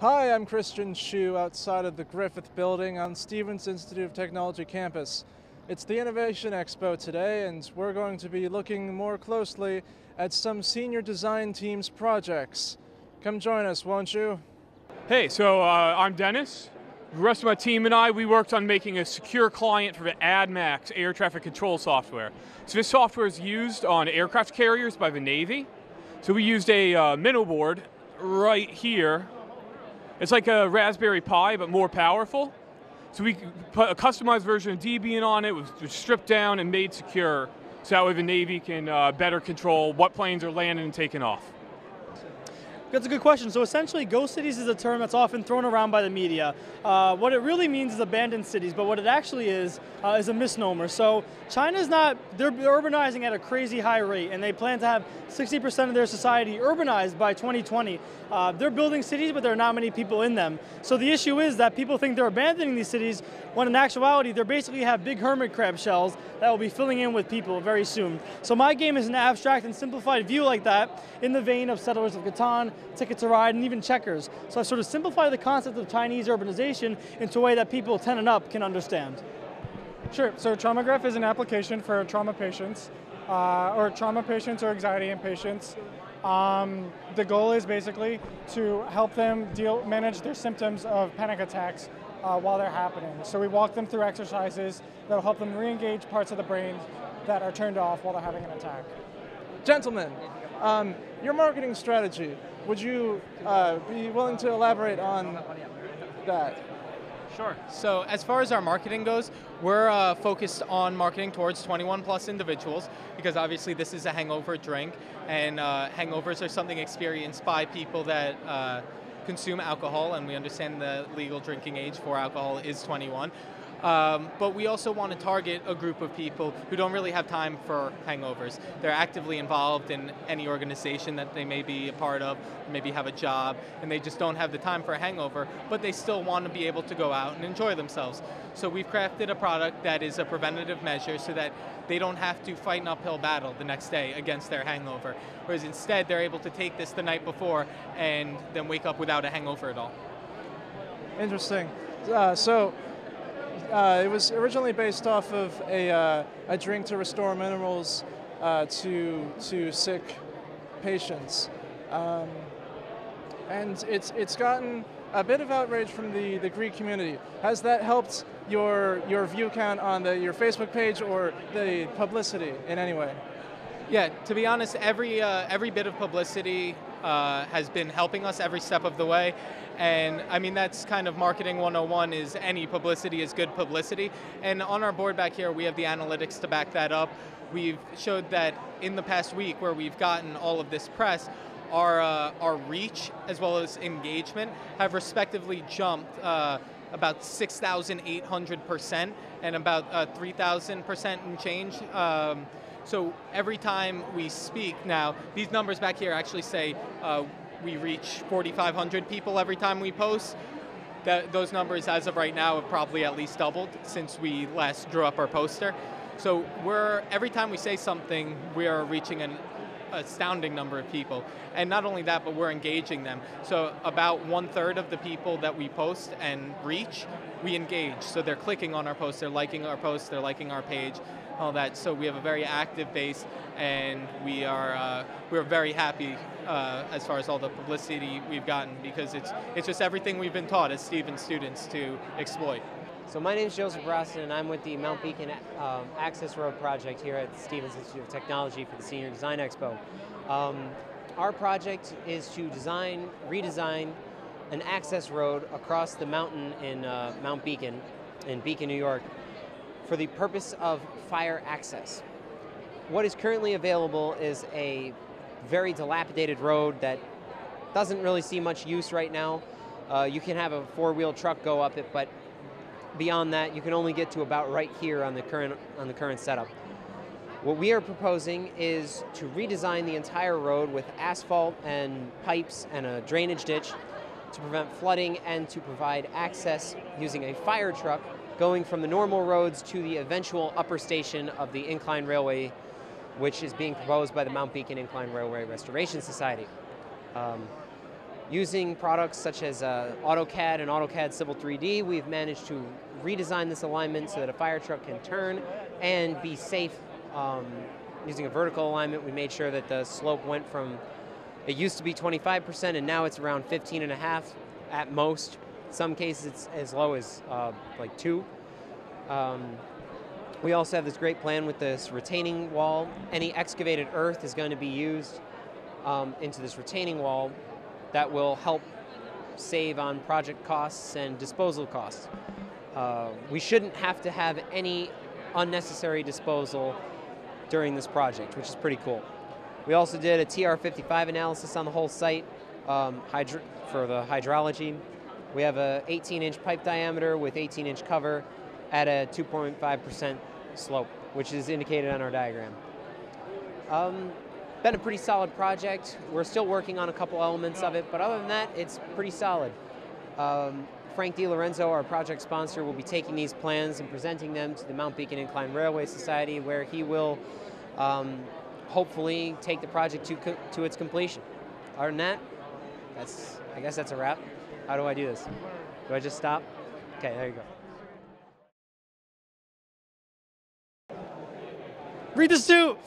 Hi, I'm Christian Shu outside of the Griffith Building on Stevens Institute of Technology campus. It's the Innovation Expo today, and we're going to be looking more closely at some senior design team's projects. Come join us, won't you? Hey, so uh, I'm Dennis. The rest of my team and I, we worked on making a secure client for the AdMax air traffic control software. So this software is used on aircraft carriers by the Navy. So we used a uh, MinnowBoard right here. It's like a Raspberry Pi, but more powerful. So we put a customized version of Debian on it, was stripped down and made secure, so that way the Navy can uh, better control what planes are landing and taking off. That's a good question. So essentially, ghost cities is a term that's often thrown around by the media. Uh, what it really means is abandoned cities, but what it actually is uh, is a misnomer. So China's not, they're urbanizing at a crazy high rate, and they plan to have 60% of their society urbanized by 2020. Uh, they're building cities, but there are not many people in them. So the issue is that people think they're abandoning these cities, when in actuality, they basically have big hermit crab shells that will be filling in with people very soon. So my game is an abstract and simplified view like that, in the vein of Settlers of Catan, Ticket to Ride, and even Checkers. So I sort of simplify the concept of Chinese urbanization into a way that people 10 and up can understand. Sure, so TraumaGraph is an application for trauma patients, uh, or trauma patients or anxiety and patients. Um, the goal is basically to help them deal, manage their symptoms of panic attacks uh, while they're happening. So we walk them through exercises that will help them re-engage parts of the brain that are turned off while they're having an attack. Gentlemen, um, your marketing strategy, would you uh, be willing to elaborate on that? Sure. So as far as our marketing goes, we're uh, focused on marketing towards 21 plus individuals because obviously this is a hangover drink, and uh, hangovers are something experienced by people that uh, consume alcohol, and we understand the legal drinking age for alcohol is 21. Um, but we also want to target a group of people who don't really have time for hangovers. They're actively involved in any organization that they may be a part of, maybe have a job, and they just don't have the time for a hangover, but they still want to be able to go out and enjoy themselves. So we've crafted a product that is a preventative measure so that they don't have to fight an uphill battle the next day against their hangover. Whereas instead, they're able to take this the night before and then wake up without a hangover at all. Interesting. Uh, so uh, it was originally based off of a, uh, a drink to restore minerals uh, to, to sick patients. Um, and it's, it's gotten a bit of outrage from the, the Greek community. Has that helped your, your view count on the, your Facebook page or the publicity in any way? Yeah, to be honest, every, uh, every bit of publicity uh, has been helping us every step of the way. And I mean, that's kind of marketing 101 is any publicity is good publicity. And on our board back here, we have the analytics to back that up. We've showed that in the past week where we've gotten all of this press, our, uh, our reach as well as engagement have respectively jumped uh, about 6,800% and about uh, 3,000% and change. Um, so every time we speak now, these numbers back here actually say uh, we reach 4,500 people every time we post. Those numbers, as of right now, have probably at least doubled since we last drew up our poster. So we're every time we say something, we are reaching an astounding number of people. And not only that, but we're engaging them. So about one third of the people that we post and reach, we engage. So they're clicking on our post, they're liking our post, they're liking our page, all that. So we have a very active base, and we are uh, we're very happy uh, as far as all the publicity we've gotten because it's it's just everything we've been taught as Stevens students to exploit. So my name is Joseph Broston, and I'm with the Mount Beacon um, Access Road project here at Stevens Institute of Technology for the Senior Design Expo. Um, our project is to design, redesign an access road across the mountain in uh, Mount Beacon, in Beacon, New York, for the purpose of fire access. What is currently available is a very dilapidated road that doesn't really see much use right now. Uh, you can have a four-wheel truck go up it, but beyond that, you can only get to about right here on the current on the current setup. What we are proposing is to redesign the entire road with asphalt and pipes and a drainage ditch to prevent flooding and to provide access using a fire truck going from the normal roads to the eventual upper station of the Incline Railway, which is being proposed by the Mount Beacon Incline Railway Restoration Society. Um, Using products such as uh, AutoCAD and AutoCAD Civil 3D, we've managed to redesign this alignment so that a fire truck can turn and be safe. Um, using a vertical alignment, we made sure that the slope went from, it used to be 25% and now it's around 15 and a half at most. In some cases it's as low as uh, like two. Um, we also have this great plan with this retaining wall. Any excavated earth is going to be used um, into this retaining wall that will help save on project costs and disposal costs. Uh, we shouldn't have to have any unnecessary disposal during this project, which is pretty cool. We also did a TR55 analysis on the whole site um, for the hydrology. We have a 18-inch pipe diameter with 18-inch cover at a 2.5% slope, which is indicated on our diagram. Um, been a pretty solid project. We're still working on a couple elements of it, but other than that, it's pretty solid. Um, Frank DiLorenzo, our project sponsor, will be taking these plans and presenting them to the Mount Beacon Incline Railway Society, where he will um, hopefully take the project to, to its completion. Other than that, that's I guess that's a wrap. How do I do this? Do I just stop? Okay, there you go. Read the Stute!